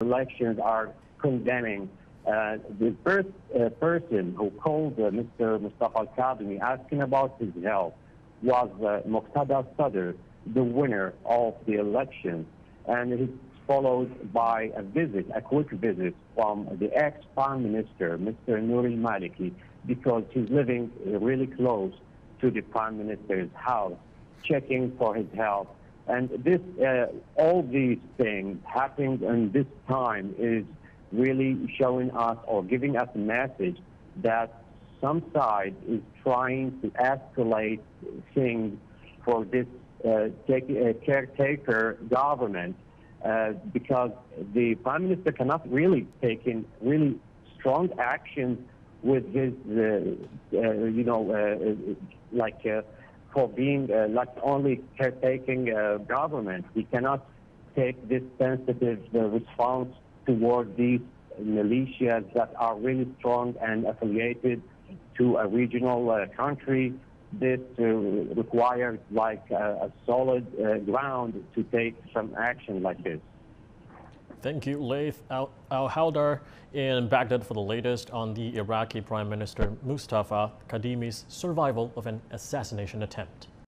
elections are condemning. Uh, the first uh, person who called uh, Mr. Mustafa al-Kadhimi asking about his health was uh, Muqtada Sadr, the winner of the election. And it's followed by a visit, a quick visit from the ex-prime minister, Mr. Nouri Maliki, because he's living really close to the prime minister's house, checking for his health. And this, uh, all these things happening in this time is really showing us or giving us a message that some side is trying to escalate things for this uh, uh, caretaker government uh, because the prime minister cannot really take in really strong action with his, uh, uh, you know, like for being like only caretaking government. We cannot take this sensitive response toward these militias that are really strong and affiliated to a regional uh, country. This uh, requires like a, a solid uh, ground to take some action like this. Thank you, Laith Al, Al Haldar in Baghdad for the latest on the Iraqi Prime Minister Mustafa Kadhimi's survival of an assassination attempt.